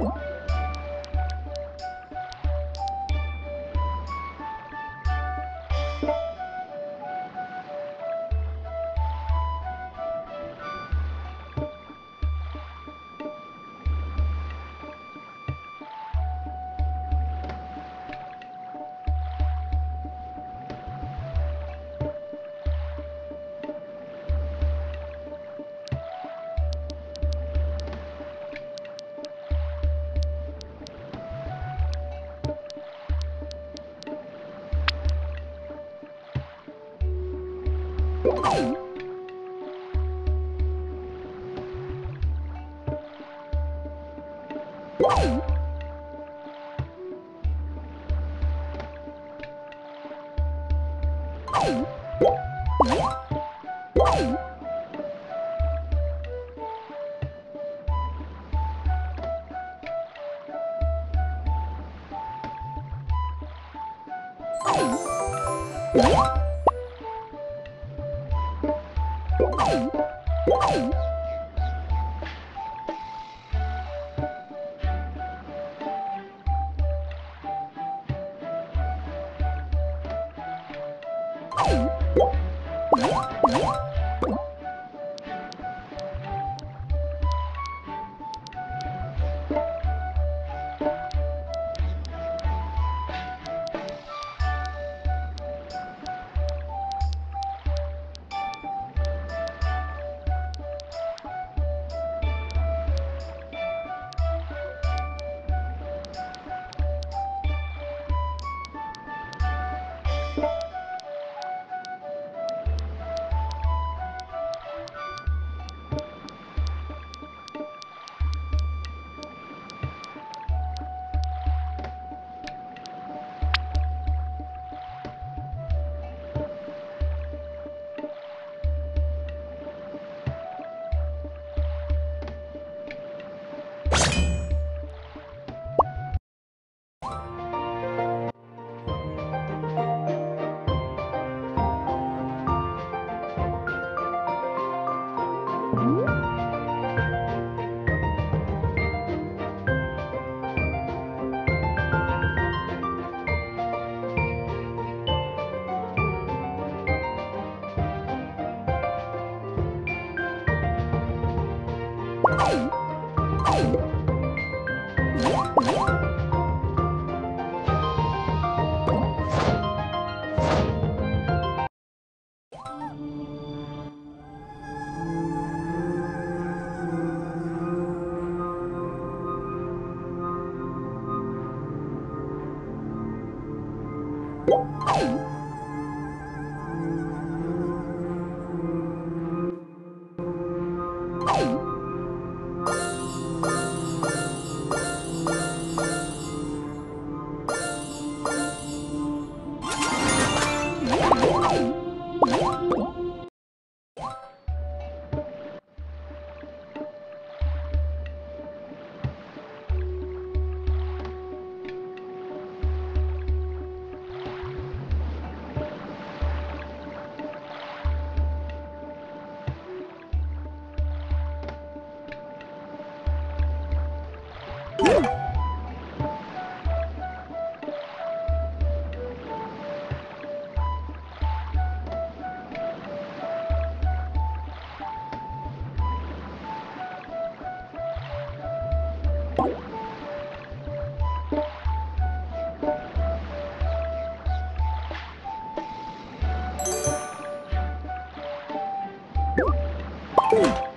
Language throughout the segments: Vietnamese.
you What? Bye. Thank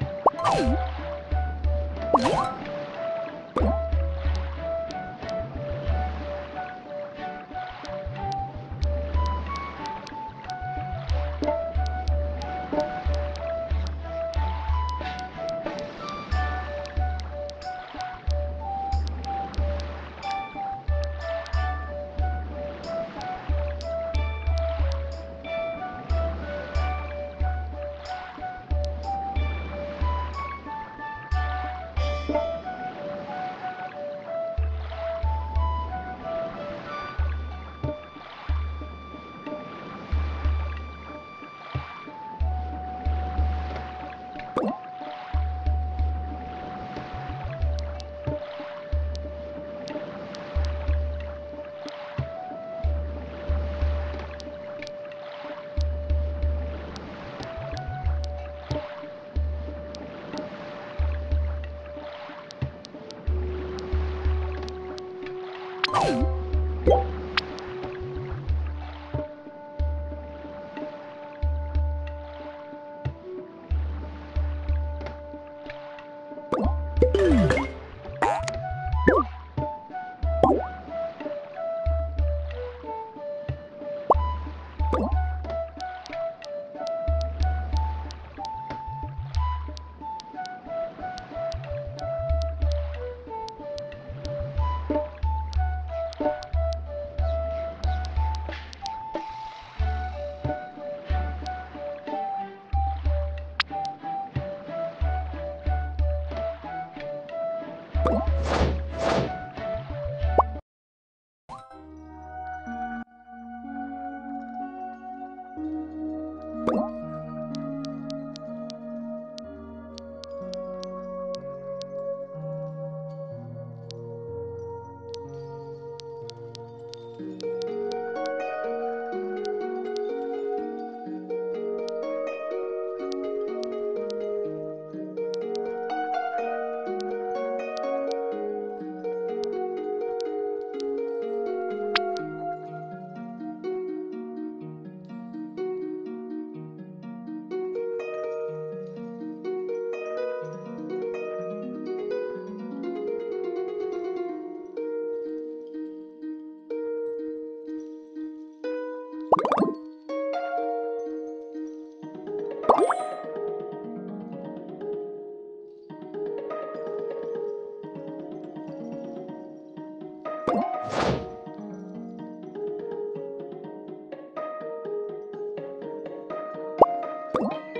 Thank you. you